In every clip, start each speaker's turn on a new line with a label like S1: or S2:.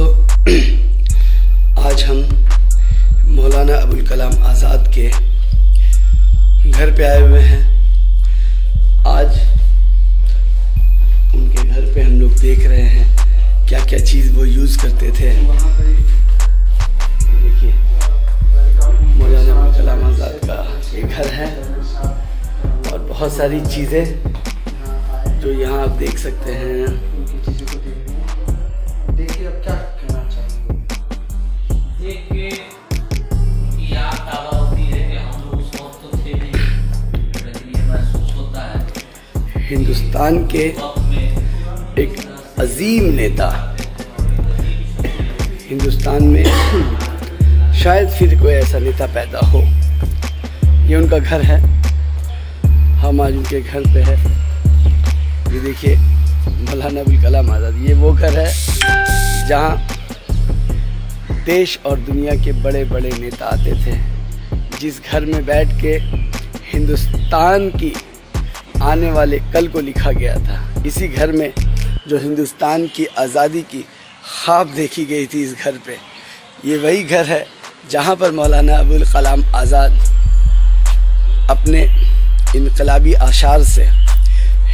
S1: दोस्तों आज हम मौलाना अबुल कलाम आज़ाद के घर पे आए हुए हैं। आज उनके घर पे हम लोग देख रहे हैं क्या क्या चीज़ वो यूज़ करते थे। देखिए, मौलाना अबुल कलाम आज़ाद का ये घर है और बहुत सारी चीज़ें जो यहाँ आप देख सकते हैं। हिंदुस्तान के एक अजीम नेता। हिंदुस्तान में शायद फिर कोई ऐसा नेता पैदा हो। ये उनका घर है। हम आज उनके घर पे है। ये देखिए, मौलाना अबुल कलाम आज़ाद, ये वो घर है जहाँ देश और दुनिया के बड़े बड़े नेता आते थे। जिस घर में बैठ के हिंदुस्तान की आने वाले कल को लिखा गया था। इसी घर में जो हिंदुस्तान की आज़ादी की ख्वाब देखी गई थी इस घर पे, ये वही घर है जहाँ पर मौलाना अबुल कलाम आज़ाद अपने इनकलाबी आशार से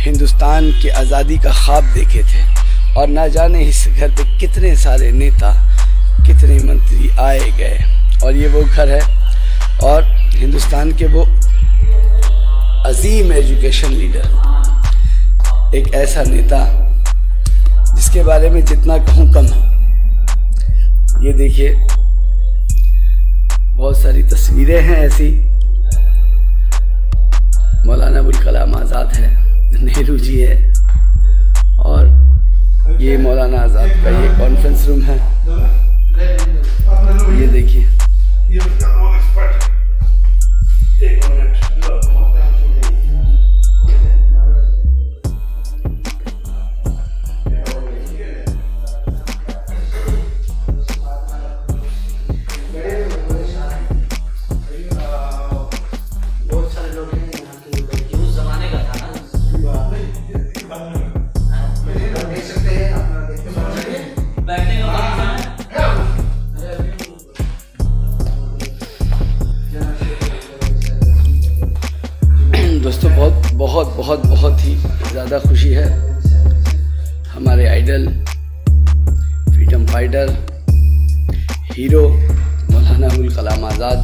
S1: हिंदुस्तान की आज़ादी का ख्वाब देखे थे। और ना जाने इस घर पे कितने सारे नेता, कितने मंत्री आए गए। और ये वो घर है, और हिंदुस्तान के वो अजीम एजुकेशन लीडर। एक ऐसा नेता जिसके बारे में जितना कहूँ कम है। ये देखिए, बहुत सारी तस्वीरें हैं ऐसी। मौलाना अबुल कलाम आज़ाद है, नेहरू जी है, और ये मौलाना आज़ाद का ये कॉन्फ्रेंस रूम है। हमारे idol freedom fighter hero Maulana Abul Kalam Azad.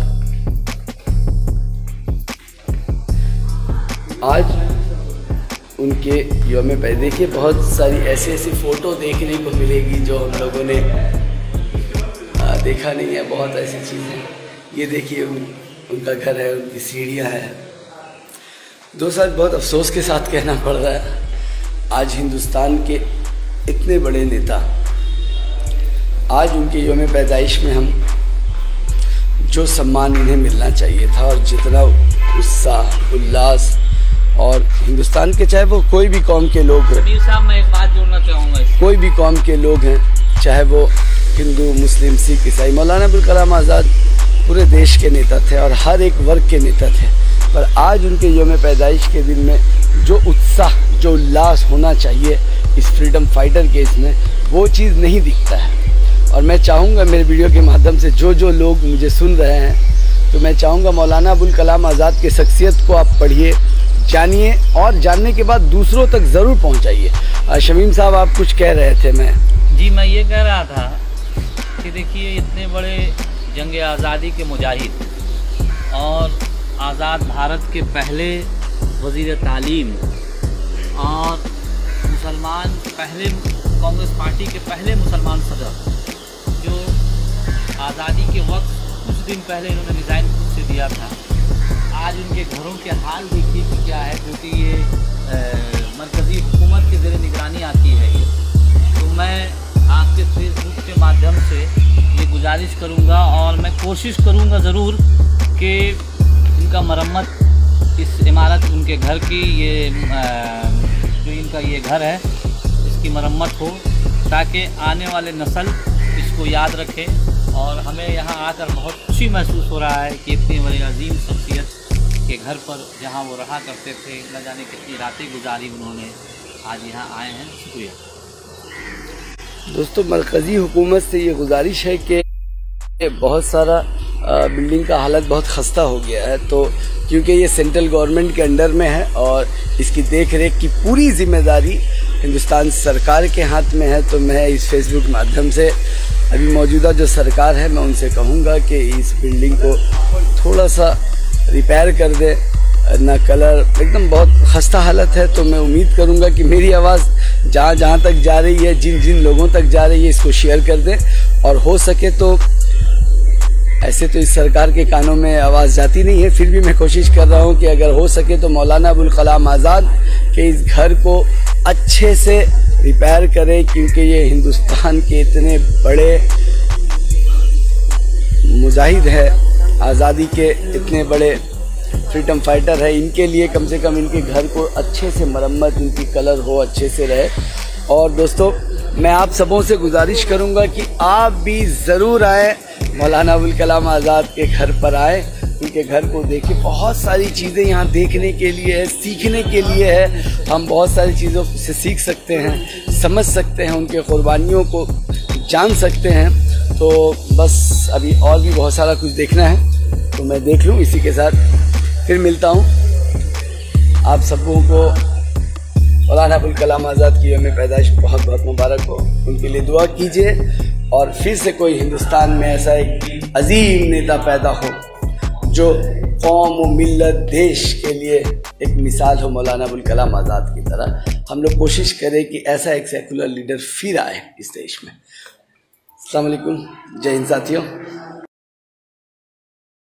S1: आज उनके योम पे देखिए बहुत सारी ऐसी ऐसी फ़ोटो देखने को मिलेगी जो हम लोगों ने आ, देखा नहीं है बहुत ऐसी चीज़ें। ये देखिए उन, उनका घर है उनकी सीढ़ियाँ हैं। दो साल बहुत अफसोस के साथ कहना पड़ रहा है आज हिंदुस्तान के इतने बड़े नेता। आज उनके योम पैदाइश में हम जो सम्मान इन्हें मिलना चाहिए था और जितना उत्साह उल्लास और हिंदुस्तान के चाहे वो कोई भी कौम के लोग हों
S2: समीर साहब मैं एक बात जोड़ना चाहूँगा
S1: कोई भी कौम के लोग हैं चाहे वो हिंदू मुस्लिम सिख ईसाई मौलाना अबुल कलाम आज़ाद पूरे देश के नेता थे और हर एक वर्ग के नेता थे। पर आज उनके योम पैदाइश के दिन में जो उत्साह जो उल्लास होना चाहिए इस फ्रीडम फाइटर केस में वो चीज़ नहीं दिखता है। और मैं चाहूँगा मेरे वीडियो के माध्यम से जो जो लोग मुझे सुन रहे हैं तो मैं चाहूँगा मौलाना अबुल कलाम आज़ाद की शख्सियत को आप पढ़िए, जानिए और जानने के बाद दूसरों तक ज़रूर पहुँचाइए। शमीम साहब, आप कुछ कह रहे थे, मैं
S2: जी, मैं ये कह रहा था कि देखिए, इतने बड़े जंग आज़ादी के मुजाहिद और आज़ाद भारत के पहले वज़ीर तालीम और मुसलमान पहले कांग्रेस पार्टी के पहले मुसलमान सदर जो आज़ादी के वक्त कुछ दिन पहले इन्होंने रिज़ाइन खुद से दिया था। आज उनके घरों के हाल देखिए कि क्या है क्योंकि ये मरकज़ी हुकूमत के ज़र निगरानी आती है ये। तो मैं आपके फेसबुक के माध्यम से ये गुजारिश करूँगा और मैं कोशिश करूँगा ज़रूर कि इनका मरम्मत इस इमारत उनके घर की ये अ, इनका ये घर है, इसकी मरम्मत हो ताकि आने वाले नस्ल इसको याद रखे और हमें यहाँ आकर बहुत खुशी महसूस हो रहा है कि इतनी बड़ी अजीम शख्सियत के घर पर जहाँ वो रहा करते थे, न जाने कितनी रातें गुजारी उन्होंने। आज यहाँ आए हैं। शुक्रिया।
S1: दोस्तों, मरकज़ी हुकूमत से ये गुजारिश है कि बहुत सारा बिल्डिंग का हालत बहुत खस्ता हो गया है। तो क्योंकि ये सेंट्रल गवर्नमेंट के अंडर में है और इसकी देख रेख की पूरी ज़िम्मेदारी हिंदुस्तान सरकार के हाथ में है तो मैं इस फेसबुक माध्यम से अभी मौजूदा जो सरकार है, मैं उनसे कहूँगा कि इस बिल्डिंग को थोड़ा सा रिपेयर कर दे। ना कलर एकदम बहुत खस्ता हालत है तो मैं उम्मीद करूँगा कि मेरी आवाज़ जहाँ जहाँ तक जा रही है जिन जिन लोगों तक जा रही है, इसको शेयर कर दें। और हो सके तो ऐसे तो इस सरकार के कानों में आवाज़ जाती नहीं है। फिर भी मैं कोशिश कर रहा हूँ कि अगर हो सके तो मौलाना अबुल कलाम आज़ाद के इस घर को अच्छे से रिपेयर करें, क्योंकि ये हिंदुस्तान के इतने बड़े मुजाहिद है, आज़ादी के इतने बड़े फ्रीडम फाइटर है। इनके लिए कम से कम इनके घर को अच्छे से मरम्मत, इनकी कलर हो, अच्छे से रहे। और दोस्तों, मैं आप सबों से गुजारिश करूँगा कि आप भी ज़रूर आए। मौलाना अबुल कलाम आज़ाद के घर पर आए, उनके घर को देखे। बहुत सारी चीज़ें यहाँ देखने के लिए है, सीखने के लिए है। हम बहुत सारी चीज़ों से सीख सकते हैं, समझ सकते हैं, उनके क़ुरबानियों को जान सकते हैं। तो बस अभी और भी बहुत सारा कुछ देखना है तो मैं देख लूँ इसी के साथ, फिर मिलता हूँ। आप सबों को मौलाना अबुल कलाम आज़ाद की यम पैदाइश बहुत बहुत मुबारक हो। उनके लिए दुआ कीजिए और फिर से कोई हिंदुस्तान में ऐसा एक अजीम नेता पैदा हो, जो कौम व मिलत देश के लिए एक मिसाल हो मौलाना अबुल कलाम आज़ाद की तरह। हम लोग कोशिश करें कि ऐसा एक सेकुलर लीडर फिर आए इस देश में। अलकुम जय हिंद साथियों।